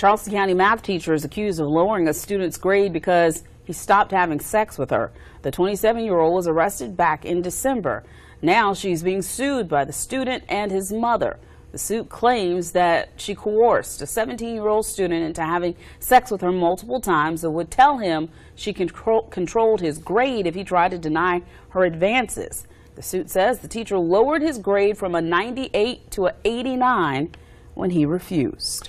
Charleston County math teacher is accused of lowering a student's grade because he stopped having sex with her. The 27-year-old was arrested back in December. Now she's being sued by the student and his mother. The suit claims that she coerced a 17-year-old student into having sex with her multiple times and would tell him she control controlled his grade if he tried to deny her advances. The suit says the teacher lowered his grade from a 98 to an 89 when he refused.